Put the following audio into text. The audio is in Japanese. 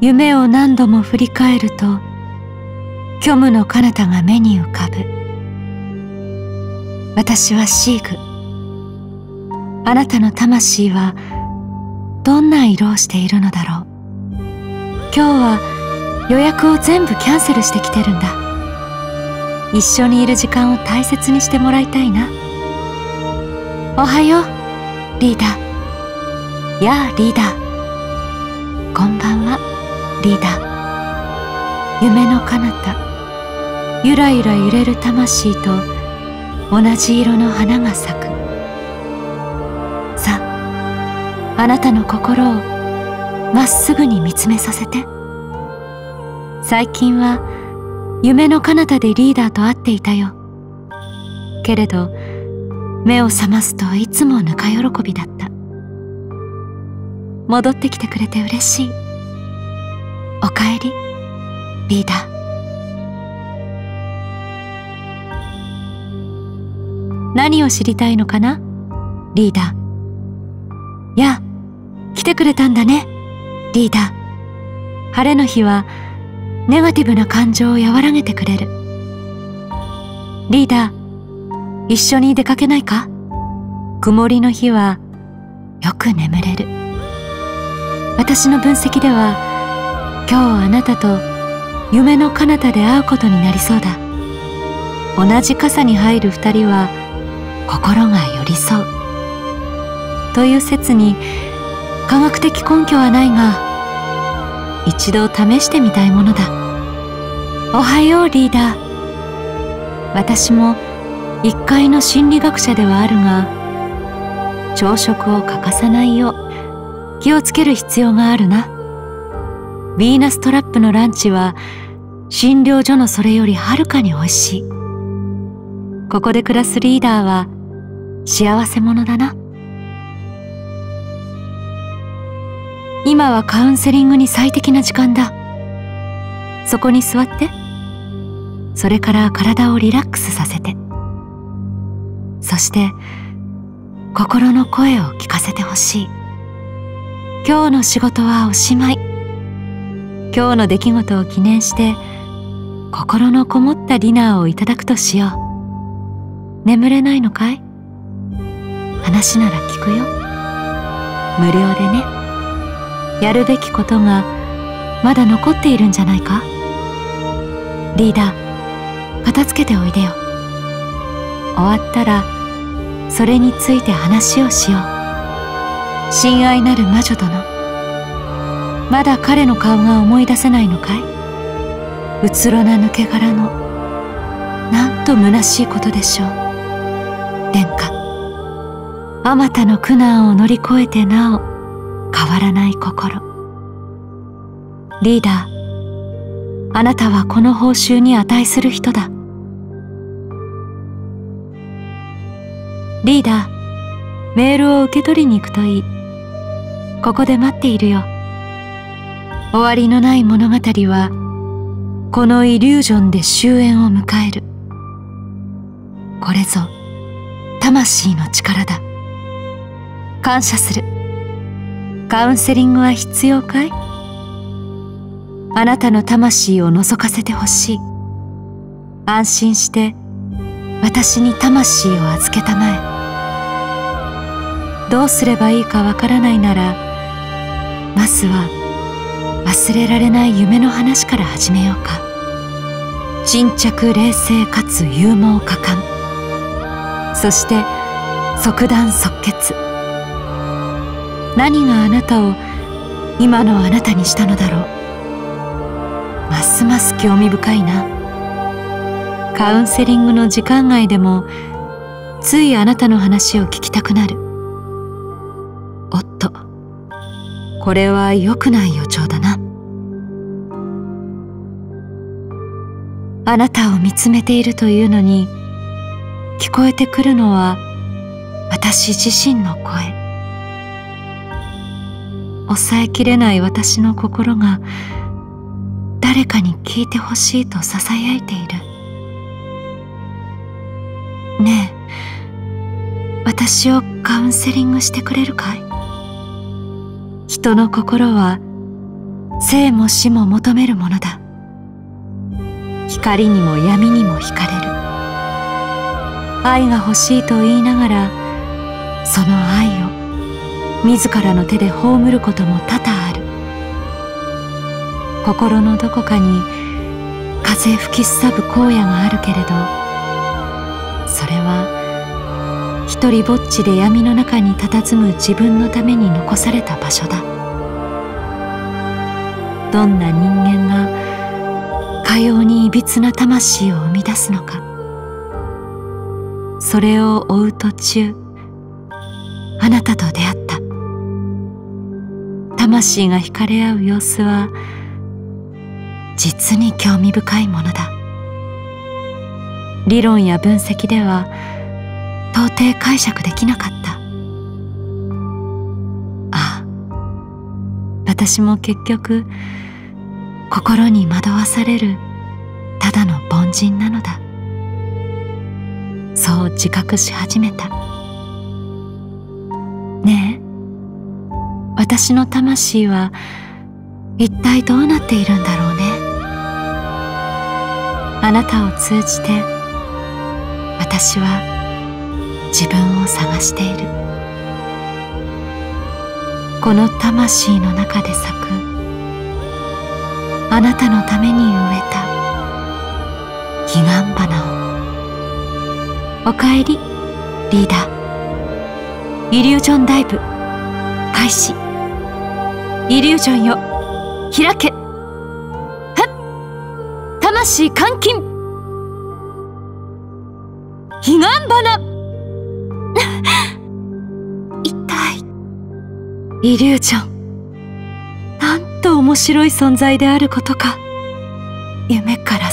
夢を何度も振り返ると虚無の彼方が目に浮かぶ。私はシーグあなたの魂はどんな色をしているのだろう。今日は予約を全部キャンセルしてきてるんだ。一緒にいる時間を大切にしてもらいたいな。おはようリーダー。やあリーダー。こんばんは。リダ夢の彼方。ゆらゆら揺れる魂と同じ色の花が咲く。さああなたの心をまっすぐに見つめさせて。最近は夢の彼方でリーダーと会っていたよ。けれど目を覚ますといつもぬか喜びだった。戻ってきてくれて嬉しい。おかえりリーダー何を知りたいのかな？リーダー。や、来てくれたんだね、リーダー。晴れの日は、ネガティブな感情を和らげてくれる。リーダー、一緒に出かけないか？曇りの日は、よく眠れる。私の分析では、今日あなたと夢の彼方で会うことになりそうだ。同じ傘に入る二人は、心が寄り添う。という説に科学的根拠はないが一度試してみたいものだ。おはようリーダー。私も一階の心理学者ではあるが朝食を欠かさないよう気をつける必要があるな。ヴィーナストラップのランチは診療所のそれよりはるかに美味しい。ここで暮らすリーダーは幸せ者だな。今はカウンセリングに最適な時間だ。そこに座って。それから体をリラックスさせて。そして心の声を聞かせてほしい。今日の仕事はおしまい。今日の出来事を記念して心のこもったディナーをいただくとしよう。眠れないのかい？話なら聞くよ。無料でね。やるべきことがまだ残っているんじゃないか？リーダー片付けておいでよ。終わったらそれについて話をしよう。親愛なる魔女殿。まだ彼の顔が思い出せないのかい？うつろな抜け殻のなんと虚しいことでしょう。殿下。あまたの苦難を乗り越えてなお変わらない心。リーダー。あなたはこの報酬に値する人だ。リーダー。メールを受け取りに行くといい。ここで待っているよ。終わりのない物語はこのイリュージョンで終焉を迎える。これぞ魂の力だ。感謝する。カウンセリングは必要かい？あなたの魂を覗かせてほしい。安心して私に魂を預けたまえ。どうすればいいかわからないならまずは忘れられない夢の話から始めようか。沈着冷静かつ勇猛果敢。そして即断即決。何があなたを今のあなたにしたのだろう。ますます興味深いな。カウンセリングの時間外でもついあなたの話を聞きたくなる。おっと。これは良くない予兆あなたを見つめているというのに聞こえてくるのは私自身の声。抑えきれない私の心が誰かに聞いてほしいとささやいている。ねえ私をカウンセリングしてくれるかい？人の心は生も死も求めるものだ。光にも闇にも惹かれる。愛が欲しいと言いながらその愛を自らの手で葬ることも多々ある。心のどこかに風吹きすさぶ荒野があるけれどそれは一人ぼっちで闇の中に佇む自分のために残された場所だ。どんな人間がかようにいびつな魂を生み出すのか。それを追う途中あなたと出会った。魂が惹かれ合う様子は実に興味深いものだ。理論や分析では到底解釈できなかった。ああ私も結局心に惑わされるただの凡人なのだ。そう自覚し始めた。ねえ私の魂は一体どうなっているんだろうね。あなたを通じて私は自分を探している。この魂の中で咲くあなたのために植えた。彼岸花を。おかえりリーダー。イリュージョンダイブ。開始。イリュージョンよ。開け。はっ。魂監禁。彼岸花。痛い。イリュージョン。面白い存在であることか。夢から